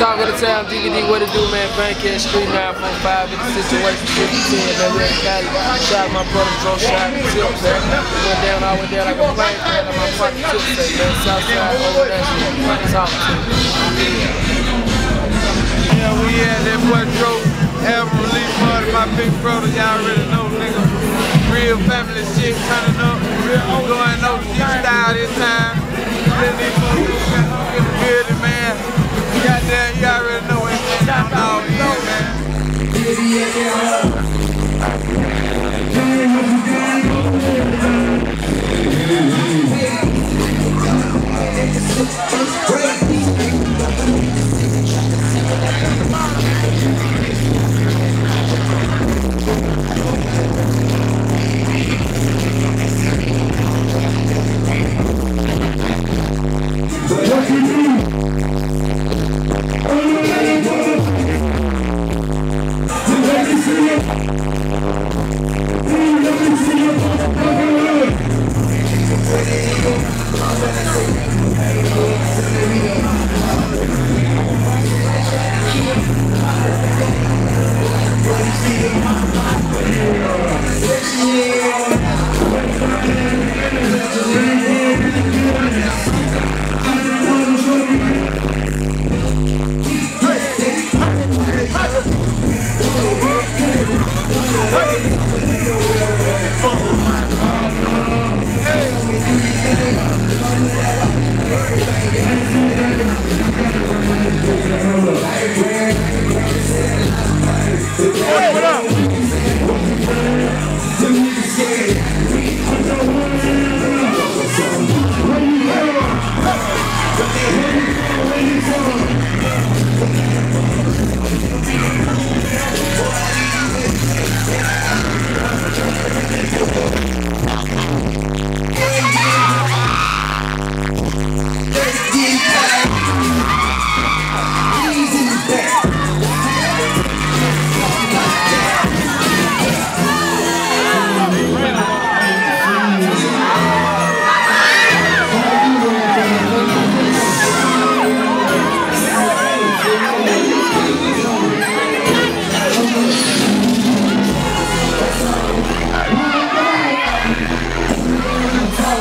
Talk of the town, DVD, what it do, man? Bankhead Street 945 in the situation 5010, man. We in Cali. Shout out my brother Dro, shot to Tip, man. Went down, I went down like a plane, man. Like my partner Tip man. Southside, over that shit. Talk to me. Yeah, we had that boy Dro, album release party, my big brother, y'all already know, nigga. Real family shit turning up. Going OG style this time. Then e eterno.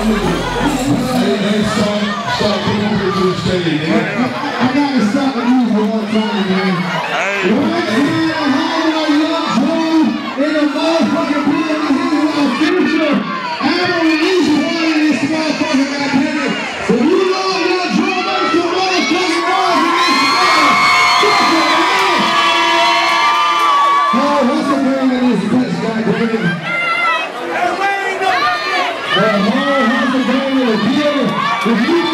Man. I gotta stop If you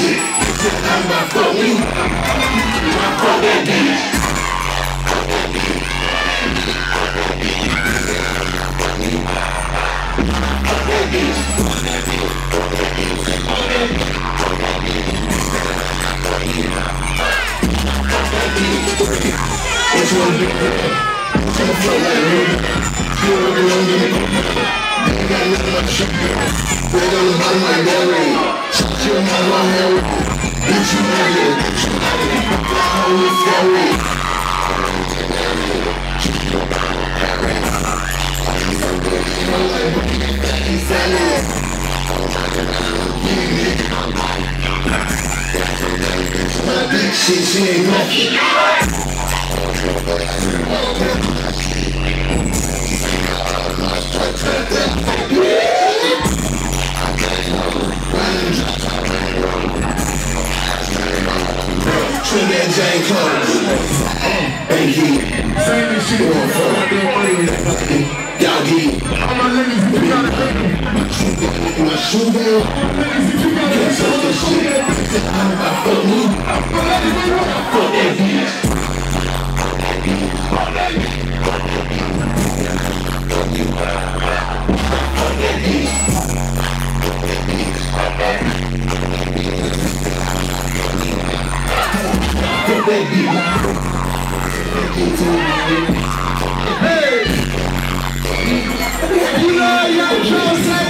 shit. I'm my phone. My phone that bitch. On Harry. Bitch, you. My. This shit. I fuck me. Fuck that bitch. Bitch. You know say?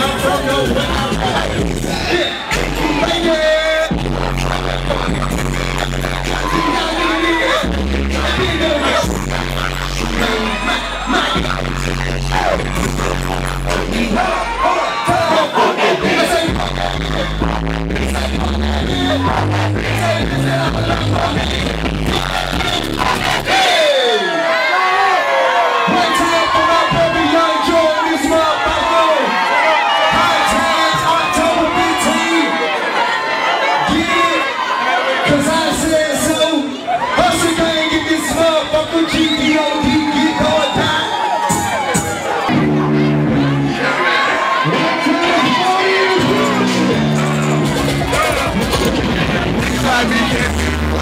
One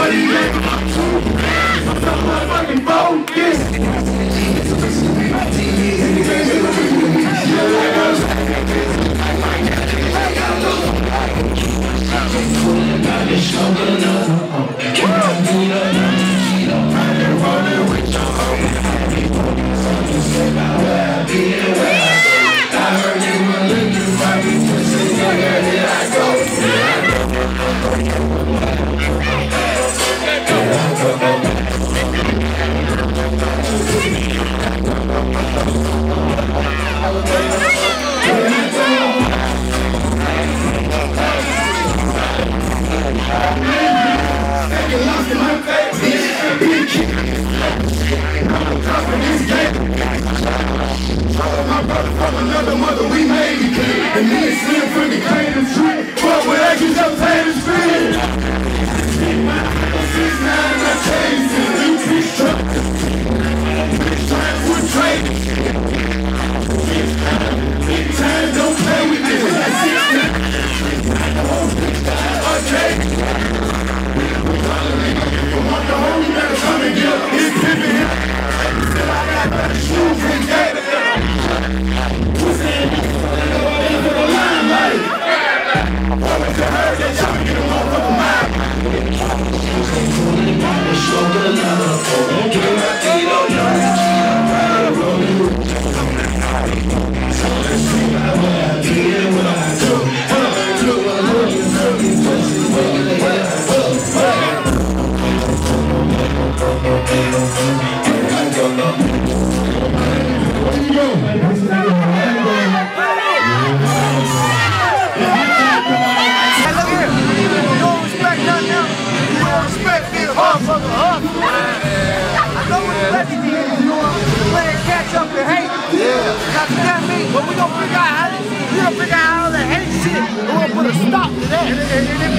but he ain't some motherfucking focus. gonna figure out, we gonna figure out all the hate shit. We're gonna put a stop to that. And, and, and,